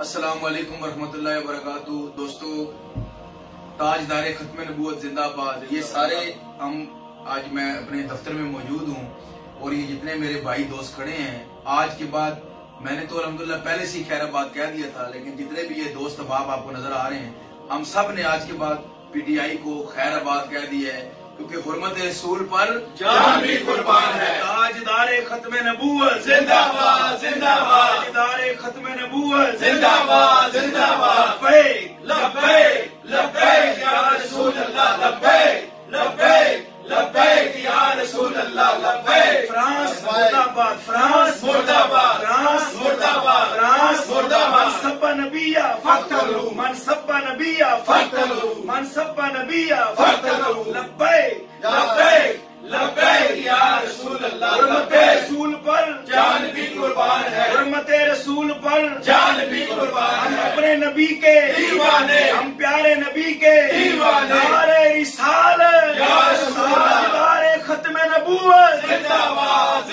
अस्सलाम वालेकुम वरहमतुल्लाहि दोस्तों ताजदार खत्म नबूत जिंदाबाद। ये सारे हम आज मैं अपने दफ्तर में मौजूद हूँ और ये जितने मेरे भाई दोस्त खड़े हैं आज के बाद मैंने तो अलहमदुल्ला पहले से खैराबाद कह दिया था लेकिन जितने भी ये दोस्त बाप आपको नज़र आ रहे हैं हम सबने आज के बाद पीटीआई को खैराबाद कह दिया है क्योंकि हुरमत रसूल पर जान भी कुर्बान है। ताजदार खत्म नबूत जिंदाबाद जिंदाबाद। ताजदार खत्म नबूत जिंदाबाद जिंदाबाद। लब्बैक लब्बैक लब्बैक या रसूल अल्लाह लब्बैक लब्बैक लब्बैक या रसूल अल्लाह लब्बैक। फ्रांस मुर्दाबाद फ्रांस मुर्दाबाद फ्रांस मुर्दाबाद फ्रांस मुर्दाबाद। सब्बा नबिया फक्तलू मन सब्बा नबिया फक्तलू मन सब्बा नबिया फक्तलू रसूल पर जान भी कुर्बान है। हरमत रसूल पर जान भी कुर्बान हम अपने नबी के दीवाने। हम प्यारे नबी के दीवाने। हमारे रिसाल। खत्म नबूत जिंदाबाद।